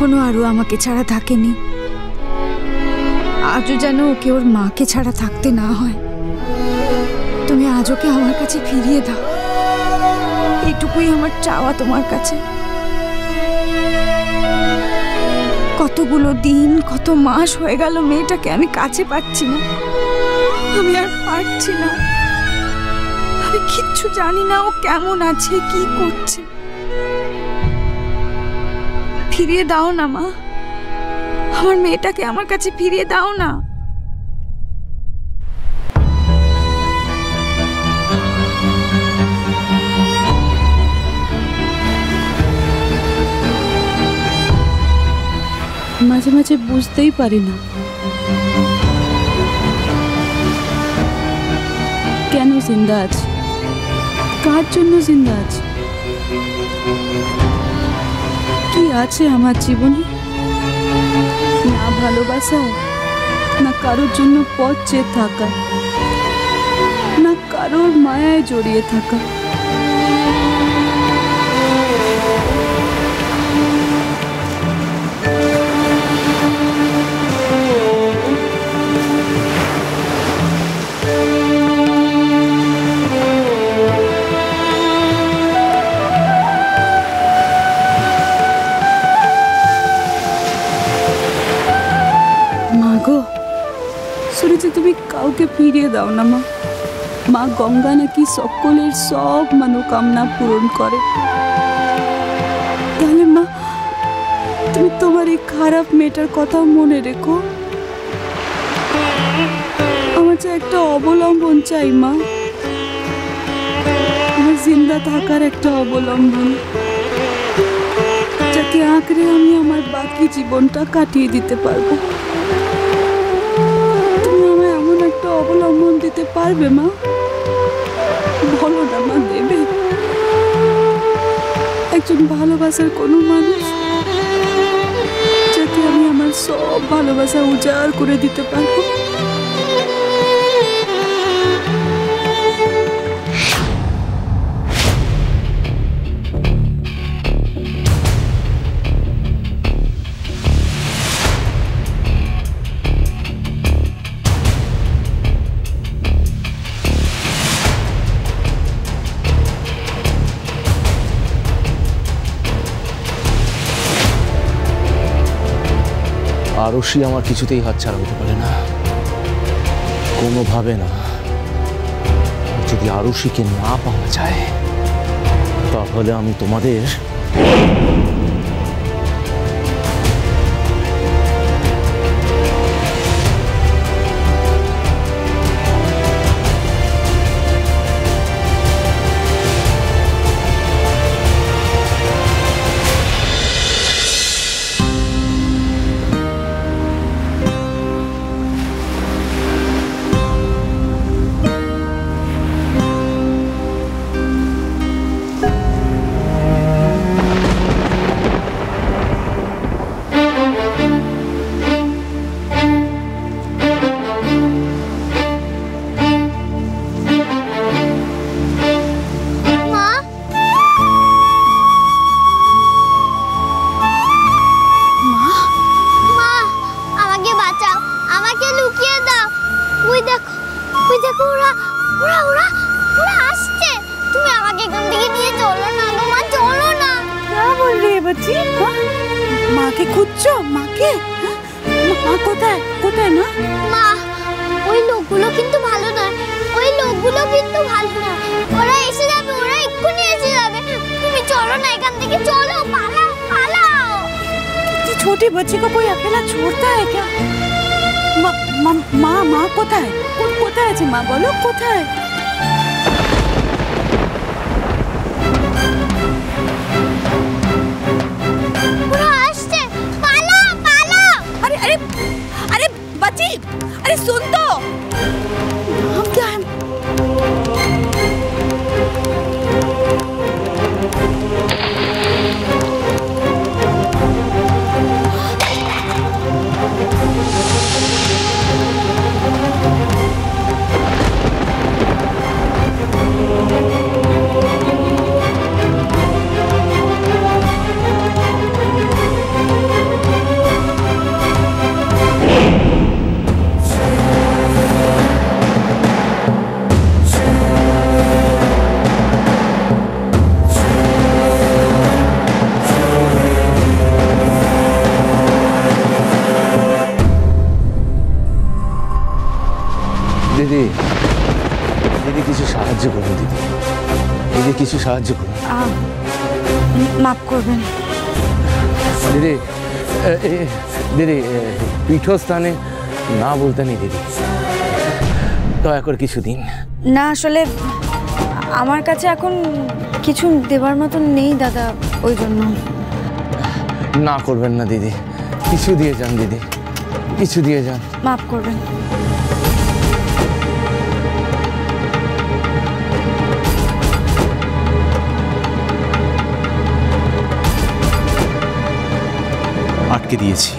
কখনো আরও আমাকে ছাড়া থাকেনি। আজও যেন ওকে ওর মাকে ছাড়া থাকতে না হয়। তুমি আজ ওকে আমার কাছে ফিরিয়ে দাও। এটুকুই আমার চাওয়া তোমার কাছে। কতগুলো দিন, কত মাস হয়ে গেল মেয়েটাকে আমি কাছে পাচ্ছি না। আমি আর পারছি না। আমি কিচ্ছু জানি না ও কেমন আছে, কি করছে। ফিরিয়ে দাও না, মা। আমার মেয়েটাকে আমার কাছে ফিরিয়ে দাও না। মাঝে মাঝে বুঝতেই পারি না। কেন জিন্দা আছি? কার জন্য জিন্দা আছি? কি আছে আমার জীবনে। না ভালোবাসা, না কারোর জন্য পথ চেয়ে থাকা, না কারোর মায়ায় জড়িয়ে থাকা। ফিরিয়ে দাও না, মা। মা গঙ্গা নাকি সকলের সব মনোকামনা পূরণ করে। তাহলে, মা, তুমি তোমার এই খারাপ মেয়েটার কথাও মনে রেখো। আমার যে একটা অবলম্বন চাই, মা। আমার জিন্দা থাকার একটা অবলম্বন। যাকে আঁকড়ে আমি আমার বাকি জীবনটা কাটিয়ে দিতে পারব। পারবে মা? বলো না মা দেবে। একজন ভালোবাসার কোনো মানুষ যাতে আমি আমার সব ভালোবাসা উজাড় করে দিতে পারব। আরশি আমার কিছুতেই হাতছাড়া হতে পারে না। কোনোভাবে না। যদি আরশিকে না পাওয়া যায়, তাহলে আমি তোমাদের মাকে খুঁজছো মাকে হ্যাঁ? মা কোথায় কোথায় মা মা ওই লোকগুলো কিন্তু ভালো নয় ওই লোকগুলো কিন্তু ভালো নয় ওরা এসে যাবে ওরা এক্ষুনি এসে যাবে তুমি চলো না এখান থেকে চলো পালাও পালাও ये छोटी बच्ची को कोई अकेला छोड़ता है क्या মা মা- মা মা কোথায় কো- কোথায় আছে মা বলো কোথায় সাহায্য করুন। মাফ করবেন। দিদি দিদি পীঠস্থানে না বলতে নেই দিদি। দয়া করে কিছু দিন। না আসলে আমার কাছে এখন কিছু দেবার মতন নেই দাদা ওই জন্য। না করবেন না দিদি। কিছু দিয়ে যান দিদি। কিছু দিয়ে যান। মাফ করবেন। আটকে দিয়েছি।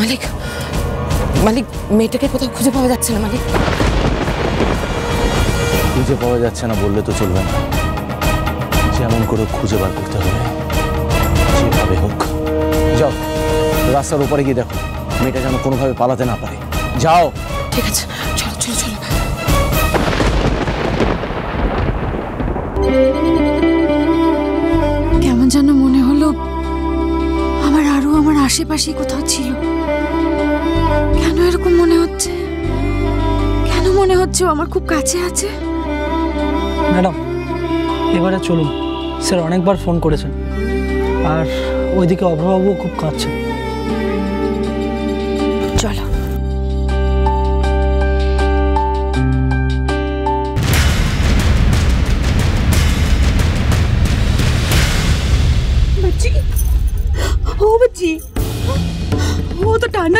মালিক মালিক মেয়েটাকে কোথাও খুঁজে পাওয়া যাচ্ছে না মালিক। খুঁজে পাওয়া যাচ্ছে না বললে তো চলবে না। যেমন করে খুঁজে বার করতে হবে যেভাবে হোক। যাও রাস্তার উপরে গিয়ে দেখো মেয়েটা যেন কোনোভাবে পালাতে না পারে। যাও। ঠিক আছে চলো চলো চলো। আশেপাশে কোথাও ছিল। কেন এরকম মনে হচ্ছে? কেন মনে হচ্ছে ও আমার খুব কাছে আছে? ম্যাডাম, এবারে চলুন। স্যার অনেকবার ফোন করেছেন। আর ওইদিকে অভ্রবাবুও খুব কাঁদছেন।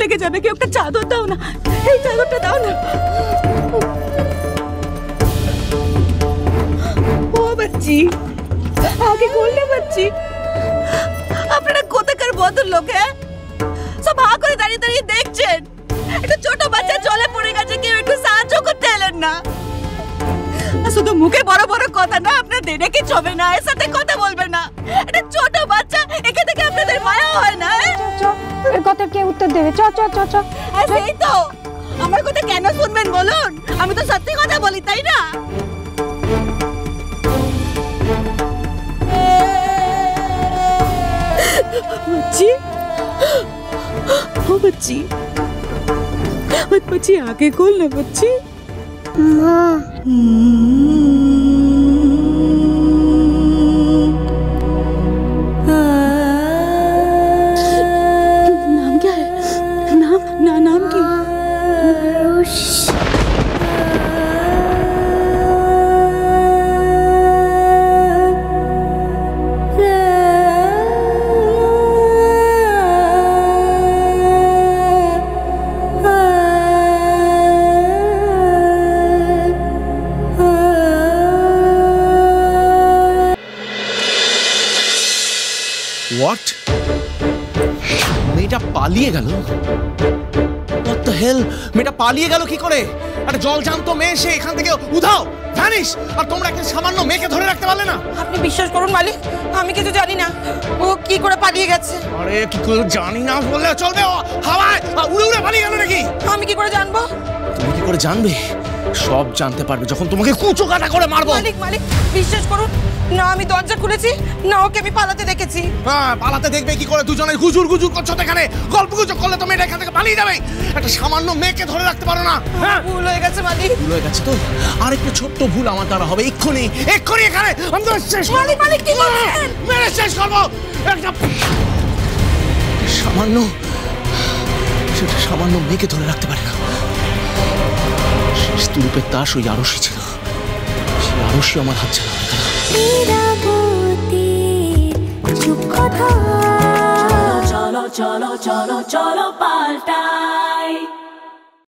তো ঠান্ডা লেগে যাবে কেউ একটা চাদর দাও না এই চাদরটা দাও না ও বাচ্চি আগে করলে বাচ্চি আপনারা কোথাকার বদল লোক হ্যাঁ সব হা করে দাঁড়িয়ে দাঁড়িয়ে দেখছেন একটা ছোট বাচ্চা জলে পড়ে গেছে কেউ একটু সাহায্য করতে এলেন না আর শুধু মুখে বড় বড় কথা না আপনার দেনে কি হবে না এর সাথে কথা বলবে না একটা ছোট বাচ্চা এখান থেকে আপনাদের মায়া হয় না এর কথা কে উত্তর দেবে চ চ চ চ আর সেই তো আমার কথা কেন শুনবেন বলুন আমি তো সত্যি কথা বলি তাই না बच्ची ओ बच्ची मत बच्ची आगे खोल ना बच्ची नाम পালিয়ে গেল। হেল মেয়েটা পালিয়ে গেল কি করে? একটা জল জানত মেয়ে সে এখান থেকে উধাও জানিস আর তোমরা একটা সামান্য মেয়েকে ধরে রাখতে পারলে না? আপনি বিশ্বাস করুন মালিক আমি কিছু জানি না। ও কি করে পালিয়ে গেছে? আরে কি করে জানি না বললে চলবে হাওয়ায় উড়ে উড়ে পালিয়ে গেল নাকি? আমি কি করে জানব? তুমি কি করে জানবে? সব জানতে পারবে যখন তোমাকে কুচো কাটা করে মারবো। মালিক মালিক বিশ্বাস করুন না আমি দরজা খুলেছি না ওকে আমি পালাতে দেখেছি। হ্যাঁ পালাতে দেখবে কি করে? দুজনে গুজুর গুজুর করছ এখানে। গল্প গুজব করলে তো মেয়েটা এখান থেকে পালিয়ে যাবে। একটা সামান্য মেয়েকে ধরে রাখতে পারো না। হ্যাঁ। ভুল হয়ে গেছে মালিক। ভুল হয়ে গেছে তো? আর একটা ছোট্ট ভুল আমার দ্বারা হবে। এক্ষুনি এক্ষুনি এখানে আমি তো শেষ মালিক, মালিক, কি বলছেন? মেরে শেষ করব। একটা সামান্য সেটা সামান্য মেয়েকে ধরে রাখতে পারে না। শেষ তুরুপের তাস ওই আরশি ছিল সেই আরশি আমার হাত ছাড়া। চলো চলো চলো চলো পাল্টা।